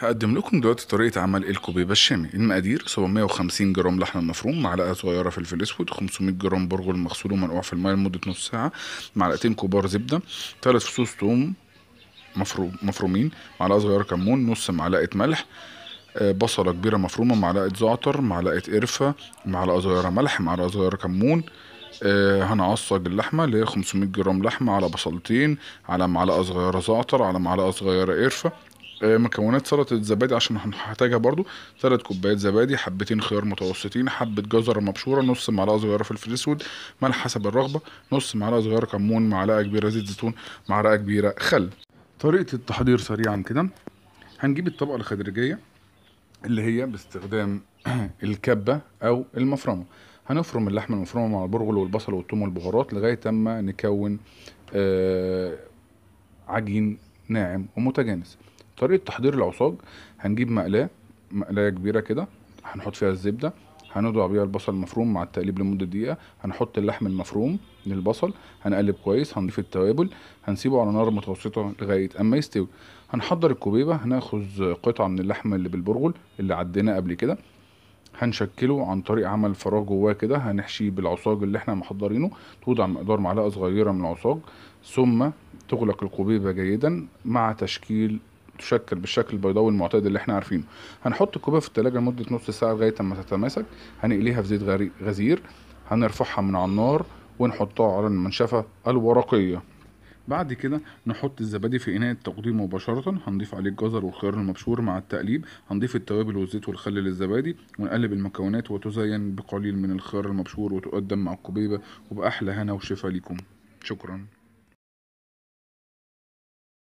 هقدم لكم دلوقتي طريقة عمل الكوبيبة الشامي. المقادير 750 جرام لحم مفروم معلقة صغيرة فلفل أسود 500 جرام برغل مغسول ومنقوع في الماء لمدة نص ساعة معلقتين كبار زبدة ثلاث فصوص توم مفروم مفرومين معلقة صغيرة كمون نص معلقة ملح آه، بصلة كبيرة مفرومة معلقة زعتر معلقة قرفة معلقة صغيرة ملح معلقة صغيرة كمون آه، هنعصج اللحمة اللي هي 500 جرام لحمة على بصلتين على معلقة صغيرة زعتر على معلقة صغيرة قرفة مكونات سلطة الزبادي عشان هنحتاجها برضو. ثلاث كوبايات زبادي حبتين خيار متوسطين حبة جزر مبشورة نص معلقة صغيرة فلفل أسود ملح حسب الرغبة نص معلقة صغيرة كمون معلقة كبيرة زيت زيتون معلقة كبيرة خل. طريقة التحضير سريعا كده. هنجيب الطبقة الخارجية اللي هي باستخدام الكبة أو المفرمة. هنفرم اللحمة المفرومة مع البرغل والبصل والثوم والبهارات لغاية أما نكون آه عجين ناعم ومتجانس. طريقة تحضير العصاج هنجيب مقلاة مقلاية كبيرة كده هنحط فيها الزبدة هنضع بيها البصل المفروم مع التقليب لمدة دقيقة هنحط اللحم المفروم للبصل هنقلب كويس هنضيف التوابل هنسيبه على نار متوسطة لغاية أما يستوي. هنحضر الكوبيبة هناخد قطعة من اللحم اللي بالبرغل اللي عديناه قبل كده هنشكله عن طريق عمل فراغ جواه كده هنحشيه بالعصاج اللي إحنا محضرينه توضع مقدار معلقة صغيرة من العصاج ثم تغلق الكوبيبة جيدا مع تشكيل تشكل بالشكل البيضاوي المعتاد اللي إحنا عارفينه. هنحط الكوباية في التلاجة لمدة نص ساعة لغاية أما تتماسك. هنقليها في زيت غزير. هنرفعها من على النار ونحطها على المنشفة الورقية. بعد كده نحط الزبادي في إناء التقديم مباشرة. هنضيف عليه الجزر والخيار المبشور مع التقليب. هنضيف التوابل والزيت والخل للزبادي. ونقلب المكونات وتزين بقليل من الخيار المبشور وتقدم مع الكوبيبه وباحلى هنا وشفا ليكم. شكرا.